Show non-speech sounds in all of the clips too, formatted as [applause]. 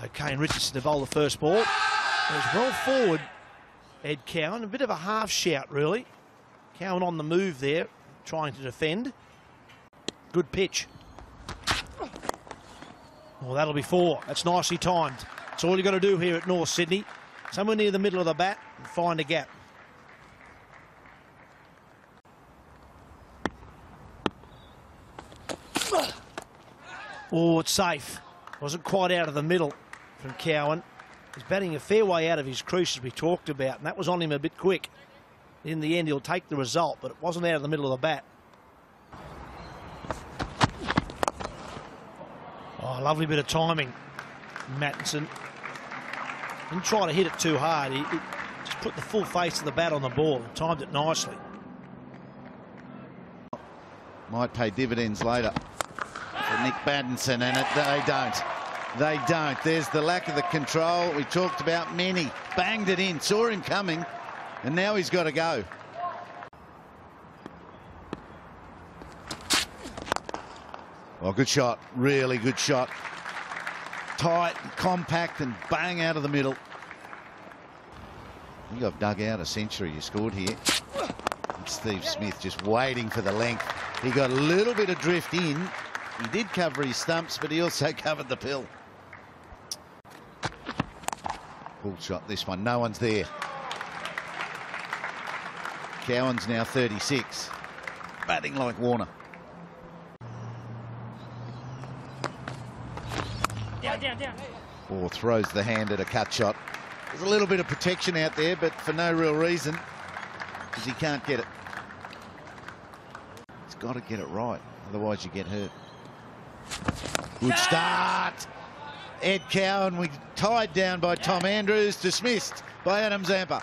So Kane Richardson to bowl the first ball. It was well forward, Ed Cowan. A bit of a half shout, really. Cowan on the move there, trying to defend. Good pitch. Well, that'll be four. That's nicely timed. That's all you've got to do here at North Sydney. Somewhere near the middle of the bat and find a gap. Oh, it's safe. Wasn't quite out of the middle from Cowan. He's batting a fair way out of his crease, as we talked about, and that was on him a bit quick. In the end, he'll take the result, but it wasn't out of the middle of the bat. Oh, lovely bit of timing, Maddinson. Didn't try to hit it too hard. He, he just put the full face of the bat on the ball and timed it nicely. Might pay dividends later for Nick Maddinson, and it, they don't. They don't. There's the lack of the control. We talked about many. Banged it in, saw him coming, and now he's got to go. Well, good shot. Really good shot. Tight, compact, and bang out of the middle. I think I've dug out a century you scored here. Steve Smith just waiting for the length. He got a little bit of drift in. He did cover his stumps, but he also [laughs] covered the pill. Pull shot this one. No one's there. Cowan's now 36. Batting like Warner. Down, down, down. Or throws the hand at a cut shot. There's a little bit of protection out there, but for no real reason, because he can't get it. He's got to get it right, otherwise you get hurt. Good start. Ed Cowan, we tied down by Tom Andrews, dismissed by Adam Zampa.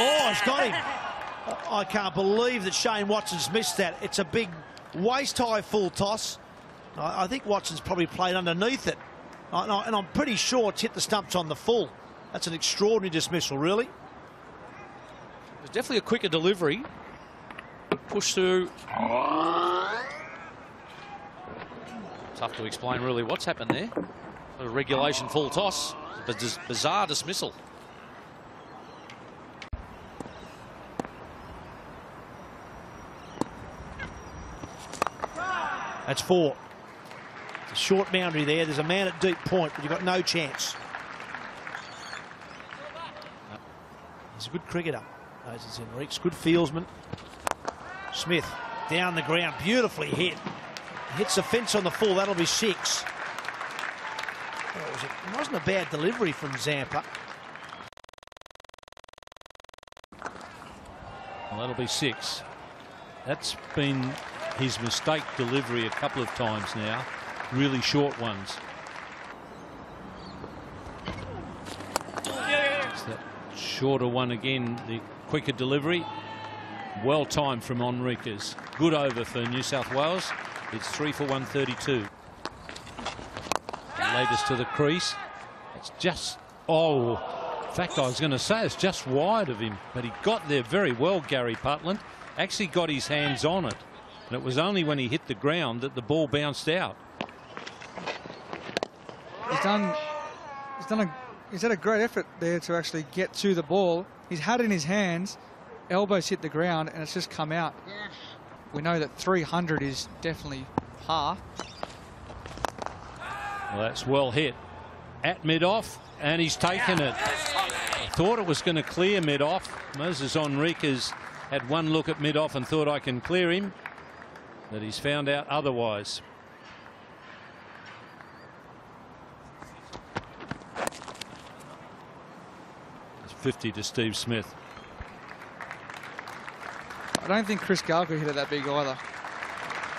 Oh, he's got him. [laughs] I can't believe that Shane Watson's missed that. It's a big waist-high full toss. I, I think Watson's probably played underneath it. And, I, and I'm pretty sure it's hit the stumps on the full. That's an extraordinary dismissal, really. It was definitely a quicker delivery. Push through. Tough to explain really what's happened there. A regulation full toss. Biz- Bizarre dismissal. That's four. It's a short boundary there. There's a man at deep point, but you've got no chance. He's a good cricketer. Those Moises Henriques, good fieldsman. Smith down the ground, beautifully hit. Hits the fence on the full, that'll be six. It, was wasn't a bad delivery from Zampa. Well, that'll be six. That's been his mistake delivery a couple of times now. Really short ones. It's that shorter one again, the quicker delivery. Well timed from Henriques. Good over for New South Wales. It's three for 132. Latest to the crease. It's just, oh, in fact, I was going to say it's just wide of him, but he got there very well, Gary Putland. Actually got his hands on it. And it was only when he hit the ground that the ball bounced out. He's done. He's done a. He's had a great effort there to actually get to the ball. He's had it in his hands, elbows hit the ground, and it's just come out. We know that 300 is definitely par. Well, that's well hit. At mid-off, and he's taken it. Thought it was going to clear mid-off. Moises Henriques had one look at mid-off and thought I can clear him. But he's found out otherwise. It's 50 to Steve Smith. I don't think Chris Gayle hit it that big either.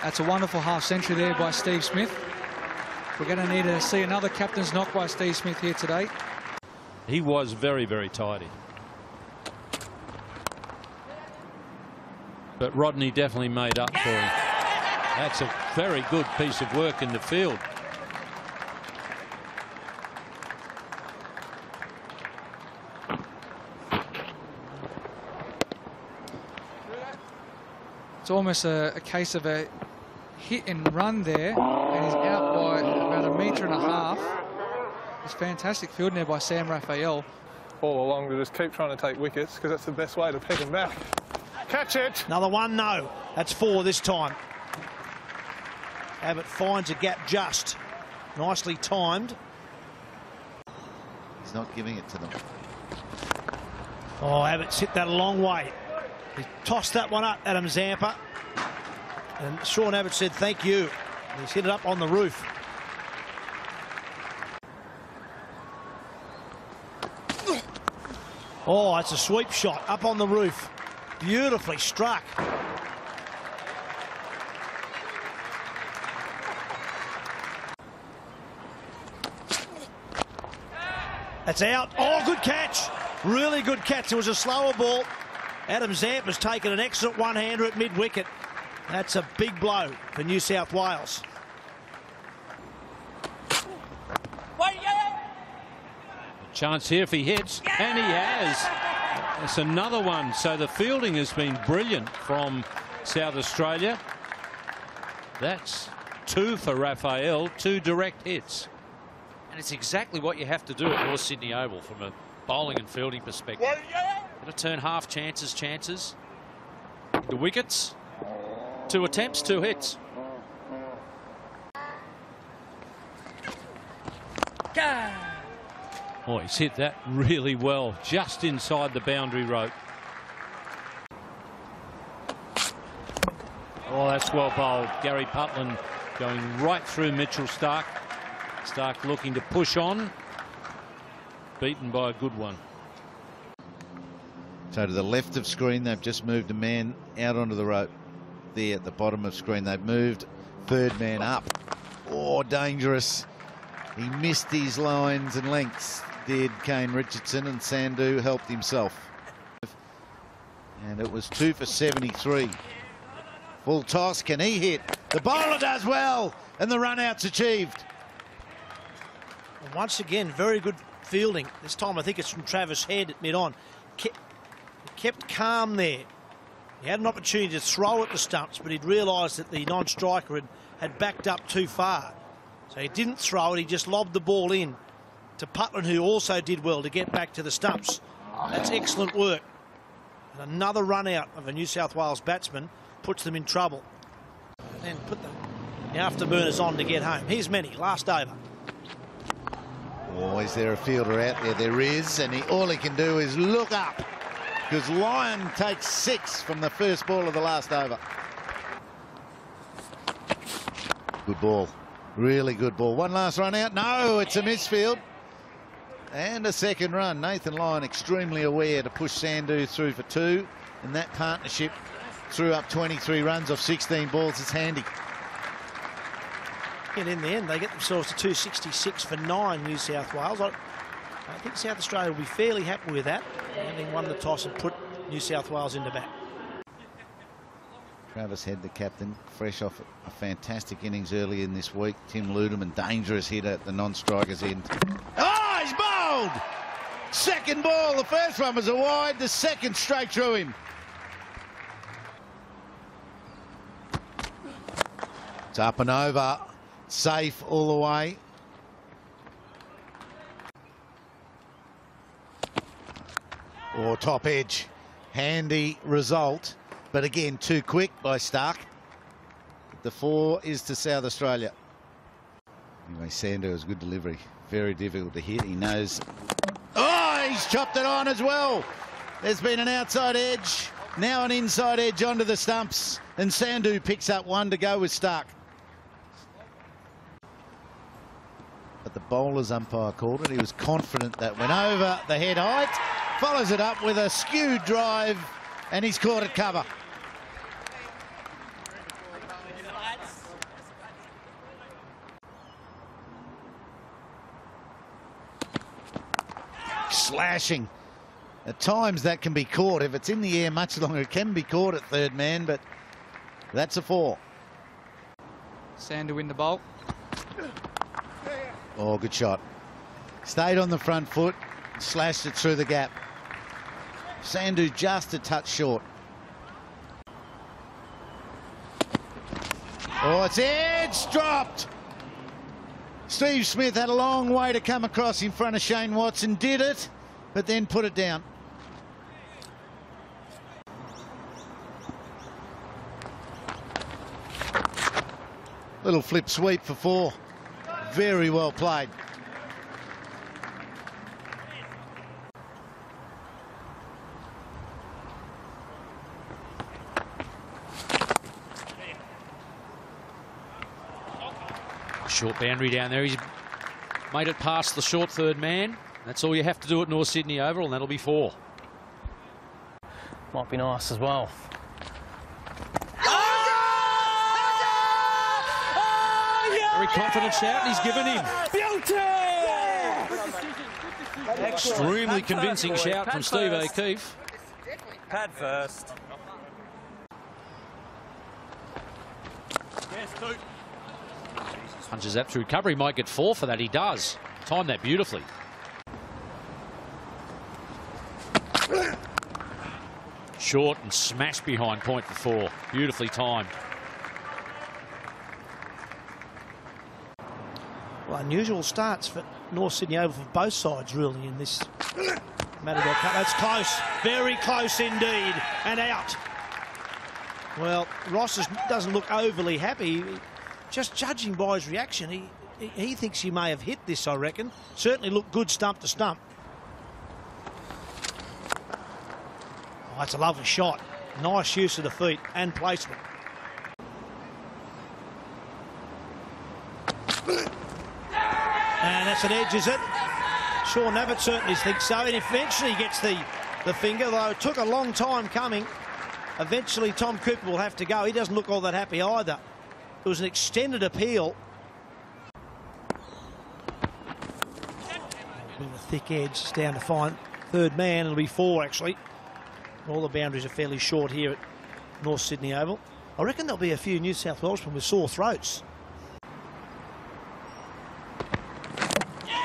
That's a wonderful half century there by Steve Smith. We're going to need to see another captain's knock by Steve Smith here today. He was very, very tidy. But Rodney definitely made up for him. That's a very good piece of work in the field. It's almost a, a case of a hit and run there, and he's out by about a metre and a half. It's fantastic fielding there by Sam Raphael. all along to just keep trying to take wickets because that's the best way to pick them back. Catch it. Another one, no. That's four this time. Abbott finds a gap just. Nicely timed. He's not giving it to them. Oh, Abbott's hit that a long way. He tossed that one up, Adam Zampa. And Sean Abbott said, thank you. He's hit it up on the roof. Oh, it's a sweep shot up on the roof. Beautifully struck. That's out. Oh, good catch. Really good catch. It was a slower ball. Adam Zamp has taken an excellent one-hander at mid-wicket. That's a big blow for New South Wales. Chance here if he hits, and he has. That's another one. So the fielding has been brilliant from South Australia. That's two for Raphael, two direct hits. And it's exactly what you have to do at North Sydney Oval from a bowling and fielding perspective. Got to turn half chances, chances. The wickets. Two attempts, two hits. Oh, he's hit that really well, just inside the boundary rope. Oh, that's well bowled. Gary Putland going right through Mitchell Starc. Starc looking to push on. Beaten by a good one. So to the left of screen, they've just moved a man out onto the rope. There at the bottom of screen, they've moved third man up. Oh, dangerous. He missed his lines and lengths, did Kane Richardson, and Sandhu helped himself. And it was two for 73. Full toss, can he hit? The bowler does well, and the run out's achieved. Once again, very good fielding. This time I think it's from Travis Head at mid-on. Kept, calm there. He had an opportunity to throw at the stumps, but he'd realised that the non-striker had, had backed up too far. So he didn't throw it, he just lobbed the ball in to Putland, who also did well to get back to the stumps. That's excellent work. And another run out of a New South Wales batsman puts them in trouble. And put the, the afterburners on to get home. Here's Many, last over. Oh, is there a fielder out there? There is, and he, all he can do is look up because Lyon takes six from the first ball of the last over. Good ball. Really good ball. One last run out. No, it's a misfield. And a second run. Nathan Lyon extremely aware to push Sandhu through for two. And that partnership threw up 23 runs off 16 balls. It's handy. And in the end, they get themselves to 266 for nine, New South Wales. I, think South Australia will be fairly happy with that, having won the toss and put New South Wales into bat. Travis Head, the captain, fresh off a fantastic innings early in this week. Tim Ludeman, dangerous hitter at the non-strikers end. Oh, he's bowled! Second ball. The first one was a wide. The second straight through him. It's up and over. Safe all the way. Or top edge. Handy result. But again, too quick by Starc. The four is to South Australia. Anyway, Sandhu has good delivery. Very difficult to hit. He knows. Oh, he's chopped it on as well. There's been an outside edge. Now an inside edge onto the stumps. And Sandhu picks up one to go with Starc. But the bowler's umpire called it. He was confident that went over the head height. Follows it up with a skewed drive. And he's caught at cover. slashing. At times that can be caught. If it's in the air much longer, it can be caught at third man, but that's a four. Sandhu win the bowl. Oh, good shot. Stayed on the front foot, slashed it through the gap. Sandhu just a touch short. Oh, it's edge dropped. Steve Smith had a long way to come across in front of Shane Watson, did it, but then put it down. Little flip sweep for four. Very well played. Short boundary down there. He's made it past the short third man. That's all you have to do at North Sydney Oval, and that'll be four. Might be nice as well. Very confident shout, and he's given in. Extremely convincing shout from Steve O'Keefe. Pad first. Punches that through cover. He might get four for that. He does. Time that beautifully. Short and smash behind point for four. Beautifully timed. Well, unusual starts for North Sydney Oval for both sides, really, in this. That's close, very close indeed, and out. Well, Ross is, doesn't look overly happy. Just judging by his reaction, he, he, thinks he may have hit this, I reckon. Certainly looked good stump to stump. Oh, that's a lovely shot. Nice use of the feet and placement. And that's an edge, is it? Sean Abbott certainly thinks so. And eventually gets the, the finger, though it took a long time coming. Eventually, Tom Cooper will have to go. He doesn't look all that happy either. It was an extended appeal. Of a thick edge. It's down to find third man. It'll be four, actually. All the boundaries are fairly short here at North Sydney Oval. I reckon there'll be a few New South Welshmen with sore throats.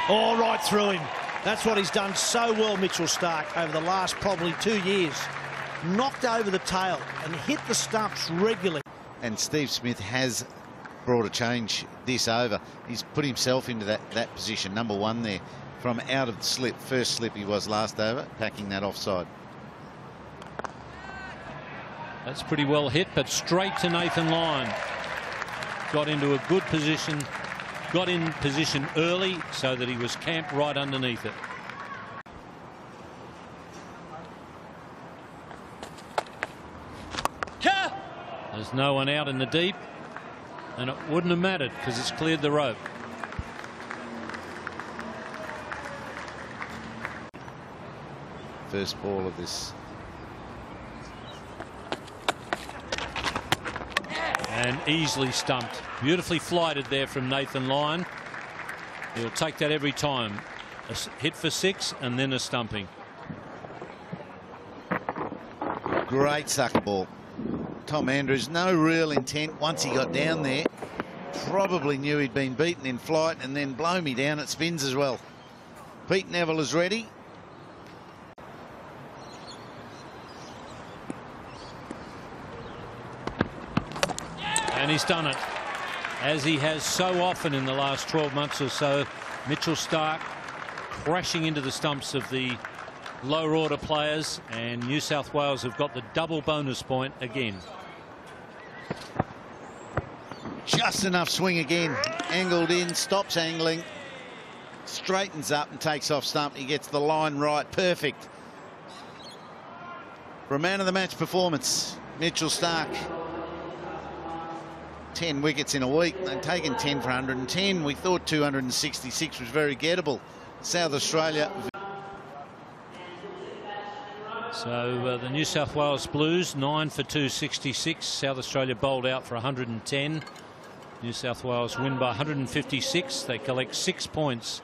All right through him. That's what he's done so well, Mitchell Starc, over the last probably two years. Knocked over the tail and hit the stumps regularly. And Steve Smith has brought a change this over. He's put himself into that, that position, number one there, from out of the slip. First slip he was last over, packing that offside. That's pretty well hit, but straight to Nathan Lyon. Got into a good position, got in position early so that he was camped right underneath it. There's no one out in the deep, and it wouldn't have mattered because it's cleared the rope. First ball of this. And easily stumped. Beautifully flighted there from Nathan Lyon. He'll take that every time. A hit for six and then a stumping. Great sucker ball. Tom Andrews, no real intent once he got down there. Probably knew he'd been beaten in flight and then blow me down. It spins as well. Pete Nevill is ready. And he's done it. As he has so often in the last 12 months or so, Mitchell Starc crashing into the stumps of the lower order players and New South Wales have got the double bonus point again. Just enough swing again. Angled in, stops angling, straightens up and takes off stump. He gets the line right. Perfect. For a man of the match performance, Mitchell Starc. 10 wickets in a week. They've taken 10 for 110. We thought 266 was very gettable. South Australia So uh, the New South Wales Blues, 9 for 266. South Australia bowled out for 110. New South Wales win by 156. They collect six points